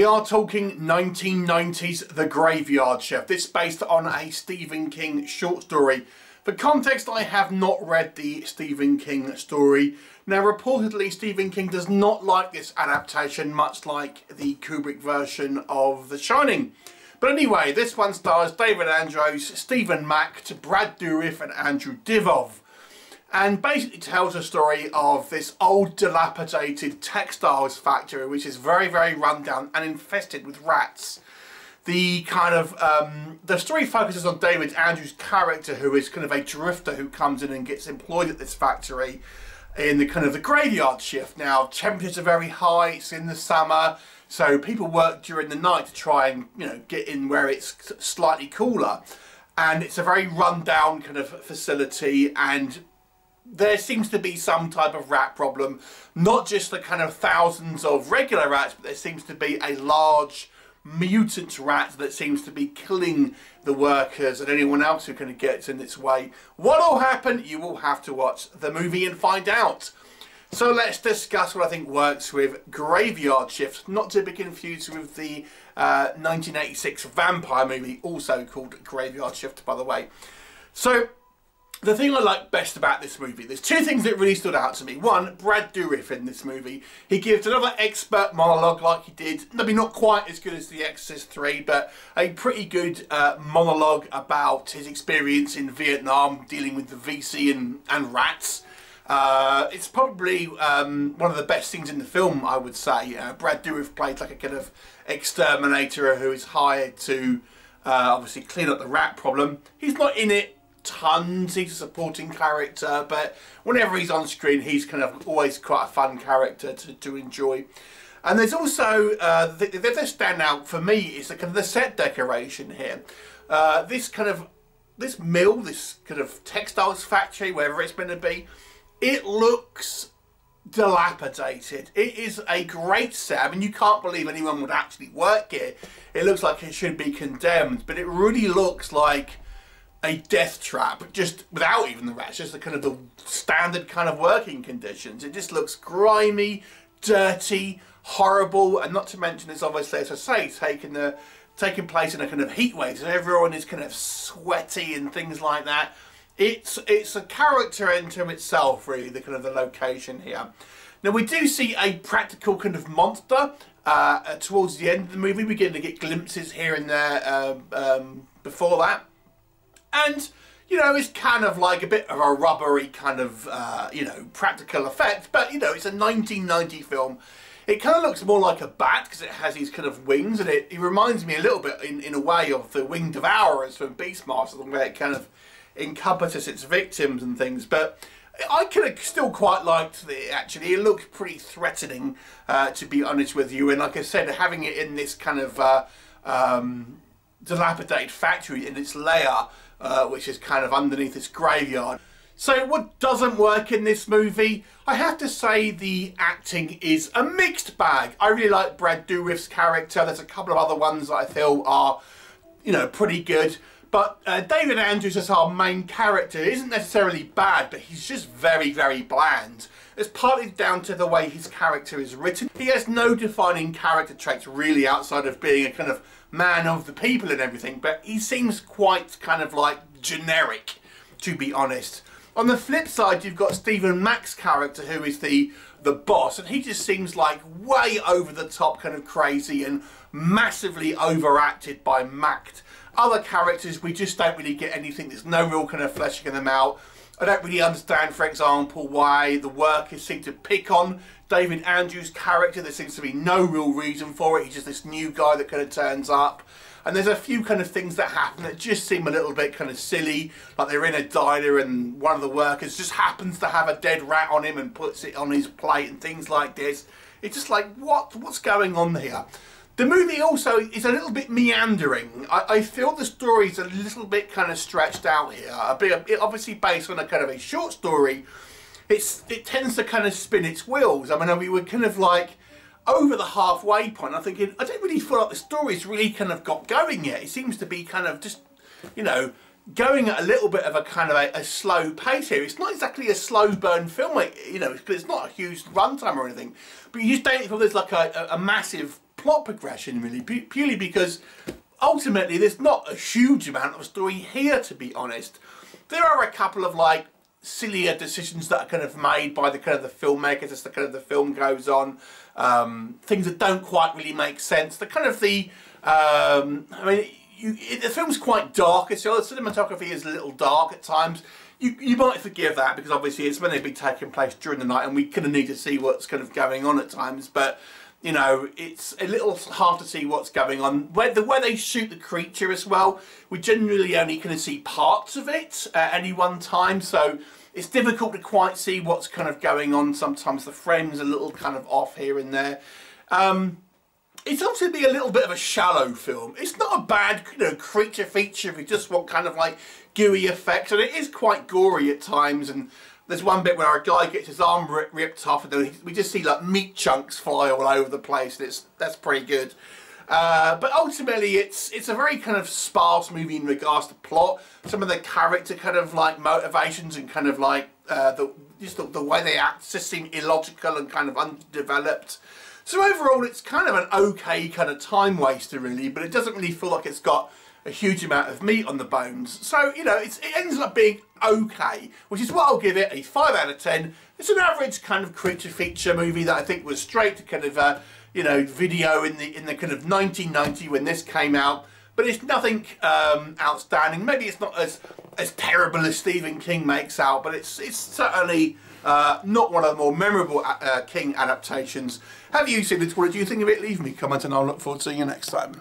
We are talking 1990s The Graveyard Shift. This is based on a Stephen King short story. For context, I have not read the Stephen King story. Now, reportedly, Stephen King does not like this adaptation, much like the Kubrick version of The Shining. But anyway, this one stars David Andrews, Stephen Macht, Brad Dourif and Andrew Divoff and basically tells a story of this old dilapidated textiles factory which is very very run down and infested with rats. The kind of um, the story focuses on David Andrews character who is kind of a drifter who comes in and gets employed at this factory in the kind of the graveyard shift. Now temperatures are very high it's in the summer so people work during the night to try and you know get in where it's slightly cooler. And it's a very run down kind of facility and there seems to be some type of rat problem. Not just the kind of thousands of regular rats, but there seems to be a large mutant rat that seems to be killing the workers and anyone else who kind of gets in its way. What will happen? You will have to watch the movie and find out. So let's discuss what I think works with Graveyard Shift, not to be confused with the uh, 1986 vampire movie, also called Graveyard Shift, by the way. So the thing I like best about this movie, there's two things that really stood out to me. One, Brad Dourif in this movie. He gives another expert monologue like he did, maybe not quite as good as The Exorcist 3, but a pretty good uh, monologue about his experience in Vietnam dealing with the VC and, and rats. Uh, it's probably um, one of the best things in the film, I would say. Uh, Brad Dourif plays like a kind of exterminator who is hired to uh, obviously clean up the rat problem. He's not in it tons. He's a supporting character, but whenever he's on screen, he's kind of always quite a fun character to, to enjoy. And there's also, uh, the, the, the standout for me is the kind of the set decoration here. Uh, this kind of, this mill, this kind of textiles factory, wherever it's going to be, it looks dilapidated. It is a great set. I mean, you can't believe anyone would actually work here. It looks like it should be condemned, but it really looks like a death trap, just without even the rats, just the kind of the standard kind of working conditions. It just looks grimy, dirty, horrible, and not to mention it's obviously, as I say, taking the taking place in a kind of heat wave, so everyone is kind of sweaty and things like that. It's it's a character into itself, really, the kind of the location here. Now we do see a practical kind of monster uh, towards the end of the movie. We begin to get glimpses here and there um, um, before that and you know, it's kind of like a bit of a rubbery kind of, uh, you know, practical effect, but, you know, it's a 1990 film. It kind of looks more like a bat because it has these kind of wings, and it, it reminds me a little bit, in, in a way, of the Winged Devourers from Beastmaster, the way it kind of encompasses its victims and things, but I of still quite liked it, actually. It looked pretty threatening, uh, to be honest with you, and like I said, having it in this kind of uh, um, dilapidated factory in its lair uh, which is kind of underneath its graveyard. So what doesn't work in this movie? I have to say the acting is a mixed bag. I really like Brad Dourif's character. There's a couple of other ones that I feel are, you know, pretty good. But uh, David Andrews as our main character isn't necessarily bad, but he's just very, very bland. It's partly down to the way his character is written. He has no defining character traits really outside of being a kind of man of the people and everything, but he seems quite kind of like generic, to be honest. On the flip side, you've got Stephen Macht's character, who is the the boss, and he just seems like way over the top, kind of crazy and massively overacted by Macht. Other characters, we just don't really get anything. There's no real kind of fleshing them out. I don't really understand, for example, why the workers seem to pick on David Andrews' character. There seems to be no real reason for it. He's just this new guy that kind of turns up. And there's a few kind of things that happen that just seem a little bit kind of silly. Like they're in a diner and one of the workers just happens to have a dead rat on him and puts it on his plate and things like this. It's just like, what? What's going on here? The movie also is a little bit meandering. I, I feel the story's a little bit kind of stretched out here. A bit, it obviously based on a kind of a short story. It's it tends to kind of spin its wheels. I mean, we were kind of like over the halfway point. I'm thinking I don't really feel like the story's really kind of got going yet. It seems to be kind of just, you know, going at a little bit of a kind of a, a, slow pace here. It's not exactly a slow burn film, you know, because it's not a huge runtime or anything, but you just don't feel there's like a, a, massive plot progression really, purely because ultimately there's not a huge amount of story here to be honest. There are a couple of like sillier decisions that are kind of made by the kind of the filmmakers as the kind of the film goes on. Um, things that don't quite really make sense. The kind of the, um, I mean, you, it, the film's quite dark. It's, the cinematography is a little dark at times. You, you might forgive that because obviously it's when they've been taking place during the night and we kind of need to see what's kind of going on at times. But you know, it's a little hard to see what's going on. Where the way they shoot the creature as well, we generally only of see parts of it at any one time, so it's difficult to quite see what's kind of going on. Sometimes the frame's are a little kind of off here and there. Um, it's also be a little bit of a shallow film. It's not a bad, you know, creature feature if you just want kind of like gooey effects, and it is quite gory at times and there's one bit where a guy gets his arm ripped off and then we just see like meat chunks fly all over the place and it's that's pretty good. Uh, but ultimately it's it's a very kind of sparse movie in regards to plot. Some of the character kind of like motivations and kind of like uh, the just the, the, way they act just seem illogical and kind of undeveloped. So overall it's kind of an okay kind of time waster really, but it doesn't really feel like it's got a huge amount of meat on the bones. So, you know, it ends up being okay, which is what I'll give it a 5 out of 10. It's an average kind of creature feature movie that I think was straight to kind of, uh, you know, video in the in the kind of 1990 when this came out. But it's nothing um, outstanding. Maybe it's not as as terrible as Stephen King makes out, but it's it's certainly uh, not one of the more memorable uh, uh King adaptations. Have you seen it? What do you think of it? Leave me a comment and I'll look forward to seeing you next time.